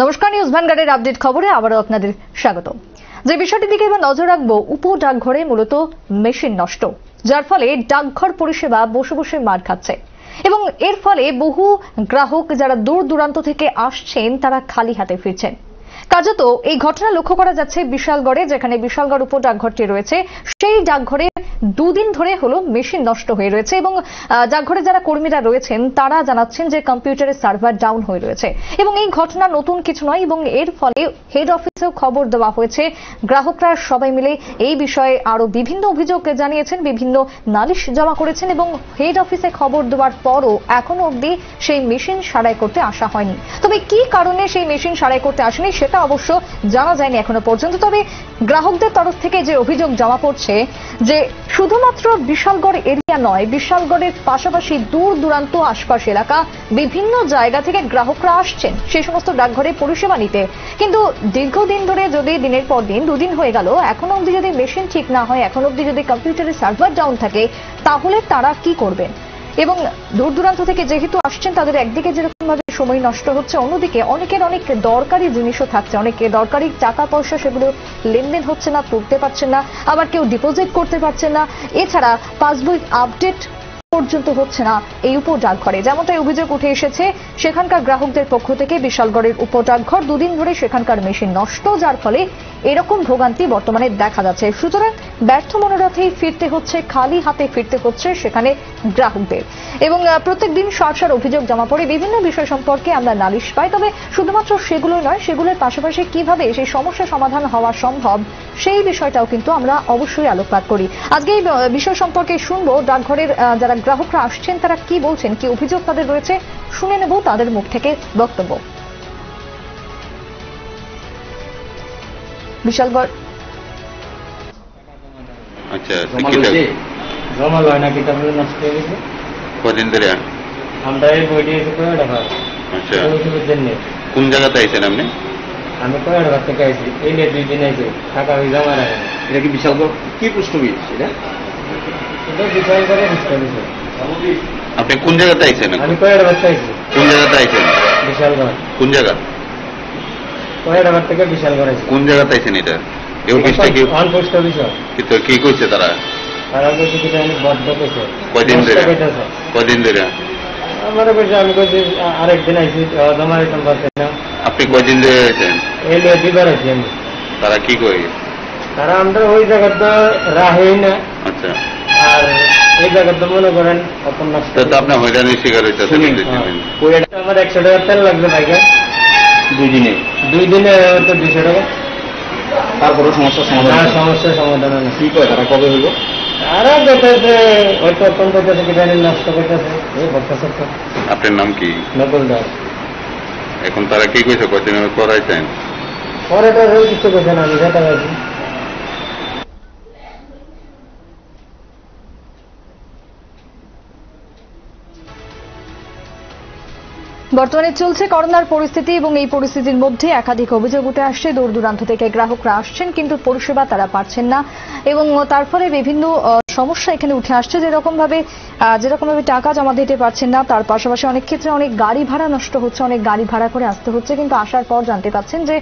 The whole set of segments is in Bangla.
নমস্কার, নিউজ ভ্যানগার্ডের আপডেট খবরে আবারও আপনাদের স্বাগত। যে বিষয়টির দিকে এবার নজর রাখব, উপ ডাকঘরে মূলত মেশিন নষ্ট, যার ফলে ডাকঘর পরিষেবা বসে বসে মার খাচ্ছে। এবং এর ফলে বহু গ্রাহক যারা দূর দূরান্ত থেকে আসছেন, তারা খালি হাতে ফিরছেন। কার্যত এই ঘটনা লক্ষ্য করা যাচ্ছে বিশালগড়ে, যেখানে বিশালগড় উপ ডাকঘরটি রয়েছে। সেই ডাকঘরে দুদিন ধরে হলো মেশিন নষ্ট হয়ে রয়েছে এবং ডাকঘরে যারা কর্মীরা রয়েছেন, তারা জানাচ্ছেন যে কম্পিউটারের সার্ভার ডাউন হয়ে রয়েছে। এবং এই ঘটনা নতুন কিছু নয় এবং এর ফলে হেড অফিসেও খবর দেওয়া হয়েছে। গ্রাহকরা সবাই মিলে এই বিষয়ে আরও বিভিন্ন অভিযোগ জানিয়েছেন, বিভিন্ন নালিশ জমা করেছেন এবং হেড অফিসে খবর দেওয়ার পরও এখনও অবধি সেই মেশিন সারাই করতে আসা হয়নি। তবে কি কারণে সেই মেশিন সারাই করতে আসেনি সেটা অবশ্য জানা যায়নি এখনও পর্যন্ত। তবে গ্রাহকদের তরফ থেকে যে অভিযোগ জমা পড়ছে যে শুধুমাত্র বিশালগড় এরিয়া নয়, বিশালগড়ের পাশাপাশি দূর দূরান্ত আশপাশ এলাকা বিভিন্ন জায়গা থেকে গ্রাহকরা আসছেন। সেই সমস্ত ডাকঘরে পরিষেবা নিতে। কিন্তু দীর্ঘদিন ধরে যদি দিনের পর দিন দুদিন হয়ে গেল, এখন অবধি যদি মেশিন ঠিক না হয়, এখন অবধি যদি কম্পিউটারের সার্ভার ডাউন থাকে, তাহলে তারা কি করবেন? এবং দূর দূরান্ত থেকে যেহেতু আসছেন, তাদের একদিকে যেরকম ভাবে সময় নষ্ট হচ্ছে, অন্যদিকে অনেকের অনেক দরকারি জিনিসও থাকছে। অনেকে দরকারি টাকা, পয়সা সেগুলো লেনদেন হচ্ছে না, তুলতে পারছেন না, আবার কেউ ডিপোজিট করতে পারছেন না। এছাড়া পাসবই আপডেট পর্যন্ত হচ্ছে না এই উপ ডাকঘরে। যেমনটাই অভিযোগ উঠে এসেছে, সেখানকার গ্রাহকদের পক্ষ থেকে বিশালগড়ের উপ ডাকঘর দুদিন ধরে সেখানকার মেশিন নষ্ট, যার ফলে এরকম ভোগান্তি বর্তমানে দেখা যাচ্ছে। সুতরাং ব্যর্থ মনোরথেই ফিরতে হচ্ছে, খালি হাতে ফিরতে হচ্ছে সেখানে গ্রাহকদের। এবং প্রত্যেক দিন সার সার অভিযোগ জমা পড়ে বিভিন্ন বিষয় সম্পর্কে আমরা নালিশ পাই। তবে শুধুমাত্র সেগুলোই নয়, সেগুলোর পাশাপাশি কীভাবে সেই সমস্যা সমাধান হওয়া সম্ভব সেই বিষয়টাও কিন্তু আমরা অবশ্যই আলোকপাত করি। আজকে এই বিষয় সম্পর্কে শুনব, ডাকঘরের যারা গ্রাহকরা আসছেন তারা কি বলছেন, কি অভিযোগ তাদের রয়েছে, শুনে নেব তাদের মুখ থেকে বক্তব্য। বিশালগড় আচ্ছা জমা লয় না কিতাব নষ্ট হয়ে গেছে। কদিন ধরে? আমরা এই বইটি এসে কয়ে টাকা? আচ্ছা। কোন জায়গাতে আইছেন আপনি? আমি কয়ে টাকা থেকে আইছি? এই নিয়ে দুই দিন আইছি টাকা ওই জমা রাখেন এটা কি বিশাল কি এটা? এটা আপনি কোন জায়গাতে আইছেন আমি কয়ে টাকা চাইছি কোন জায়গাতে আইছেন? বিশালগড় কোন জায়গা? থেকে কোন এটা? এই অফিসটা কি? অন পোস্ট অফিস কি কি করছে তারা? তারা কইছে কি জানি বদ্ধ কইছে কয়দিন ধরে? নষ্ট কদিন ধরে? আমার কইছে আমি কইছি আরেকদিন আইছি জমা দিতাম পারছি না। আপনি কয়দিন ধরে এই আমি। তারা কি কই তারা আমরা ওই জায়গাটা না। আচ্ছা। আর এই জায়গাটা মনে করেন অত তো আপনি হয়রানির শিকার হইতেছেন হ্যাঁ। আমার একশো টাকা তেল লাগবে ভাইকে। দুই দিনে। দুই দিনে তো দুশো টাকা। তারপরে সমস্যার সমাধান হবে। সমস্যার সমাধান হয় কি করে তারা কবে দেখতেছে করতেছে কি জানি নষ্ট করতেছে। এই বর্ষা সত্য আপনার নাম কি? নকল দাস। এখন তারা কি কইছে? কয়দিন পর তো ওই কিছু করছে না আমি যেতে পারছি বর্তমানে চলছে করোনার পরিস্থিতি এবং এই পরিস্থিতির মধ্যে একাধিক অভিযোগ উঠে আসছে। দূর দূরান্ত থেকে গ্রাহকরা আসছেন, কিন্তু পরিষেবা তারা পাচ্ছেন না। এবং তার ফলে বিভিন্ন সমস্যা এখানে উঠে আসছে। যেরকম ভাবে যেরকম ভাবে টাকা জমা দিতে পারছেন না, তার পাশাপাশি অনেক ক্ষেত্রে অনেক গাড়ি ভাড়া নষ্ট হচ্ছে, অনেক গাড়ি ভাড়া করে আসতে হচ্ছে। কিন্তু আসার পর জানতে পাচ্ছেন যে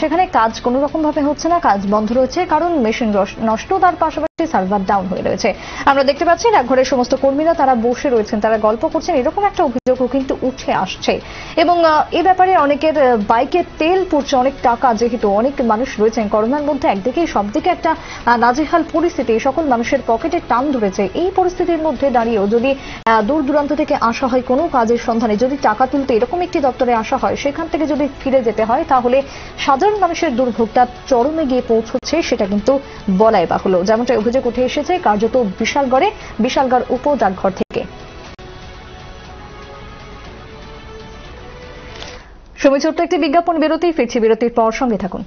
সেখানে কাজ কোনো রকম ভাবে হচ্ছে না, কাজ বন্ধ রয়েছে, কারণ মেশিন নষ্ট, তার পাশাপাশি সার্ভার ডাউন হয়ে রয়েছে। আমরা দেখতে পাচ্ছি ডাকঘরের সমস্ত কর্মীরা তারা বসে রয়েছেন, তারা গল্প করছেন, এরকম একটা অভিযোগও কিন্তু উঠে আসছে। এবং এ ব্যাপারে অনেকের বাইকে তেল পড়ছে, অনেক টাকা যেহেতু অনেক মানুষ রয়েছেন, করোনার মধ্যে একদিকে সব দিকে একটা নাজেহাল পরিস্থিতি সকল মানুষের পকেটে টান ধরেছে। এই পরিস্থিতির মধ্যে দাঁড়িয়েও যদি দূর দূরান্ত থেকে আসা হয় কোনো কাজের সন্ধানে, যদি টাকা তুলতে এরকম একটি দপ্তরে আসা হয়, সেখান থেকে যদি ফিরে যেতে হয়, তাহলে সাধারণ মানুষের দুর্ভোগটা চরমে গিয়ে পৌঁছচ্ছে, সেটা কিন্তু বলাই বাহুল্য। যেমনটা অভিযোগ উঠে এসেছে, কার্যত বিশালগড়ে, বিশালগড় উপ ডাকঘর থেকে। সময় ছোট্ট একটি বিজ্ঞাপন বিরতি, ফিরছি বিরতির পর সঙ্গে থাকুন।